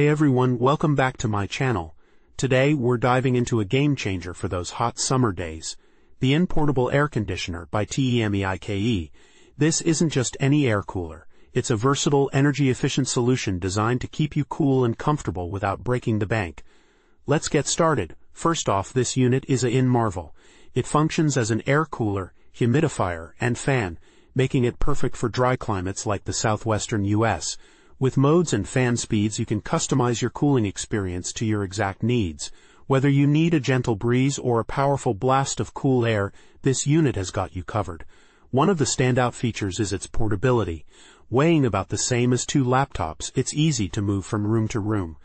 Hey everyone, welcome back to my channel. Today we're diving into a game changer for those hot summer days. The Importable Air Conditioner by TEMEIKE. This isn't just any air cooler. It's a versatile, energy-efficient solution designed to keep you cool and comfortable without breaking the bank. Let's get started. First off, this unit is a in marvel. It functions as an air cooler, humidifier, and fan, making it perfect for dry climates like the southwestern U.S. With modes and fan speeds, you can customize your cooling experience to your exact needs. Whether you need a gentle breeze or a powerful blast of cool air, this unit has got you covered. One of the standout features is its portability. Weighing about the same as two laptops, it's easy to move from room to room.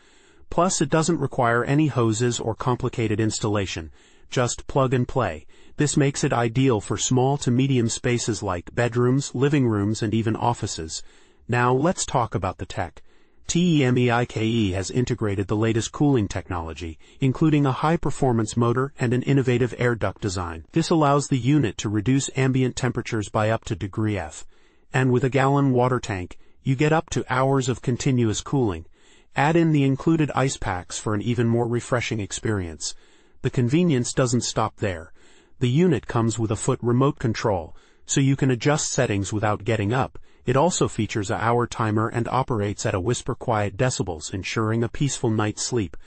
Plus, it doesn't require any hoses or complicated installation. Just plug and play. This makes it ideal for small to medium spaces like bedrooms, living rooms, and even offices. Now let's talk about the tech. TEMEIKE has integrated the latest cooling technology, including a high-performance motor and an innovative air duct design. This allows the unit to reduce ambient temperatures by up to degree F. And with a gallon water tank, you get up to hours of continuous cooling. Add in the included ice packs for an even more refreshing experience. The convenience doesn't stop there. The unit comes with a foot remote control, so you can adjust settings without getting up. It also features a hour timer and operates at a whisper quiet decibels, ensuring a peaceful night's sleep.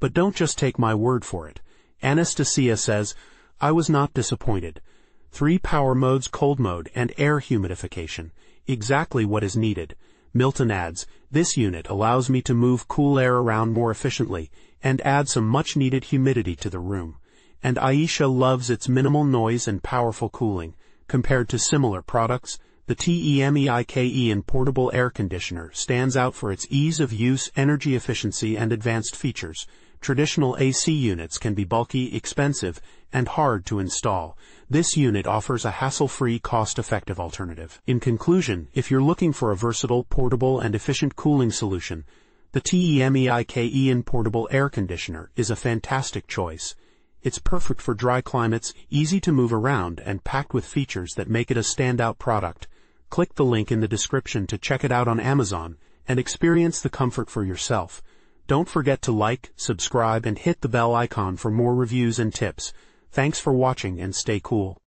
But don't just take my word for it. Anastasia says, I was not disappointed. Three power modes cold mode and air humidification. Exactly what is needed. Milton adds, this unit allows me to move cool air around more efficiently and add some much needed humidity to the room. And Aisha loves its minimal noise and powerful cooling. Compared to similar products, the TEMEIKE in portable Air Conditioner stands out for its ease of use, energy efficiency, and advanced features. Traditional AC units can be bulky, expensive, and hard to install. This unit offers a hassle-free, cost-effective alternative. In conclusion, if you're looking for a versatile, portable, and efficient cooling solution, the TEMEIKE in portable Air Conditioner is a fantastic choice. It's perfect for dry climates, easy to move around, and packed with features that make it a standout product. Click the link in the description to check it out on Amazon and experience the comfort for yourself. Don't forget to like, subscribe, and hit the bell icon for more reviews and tips. Thanks for watching and stay cool.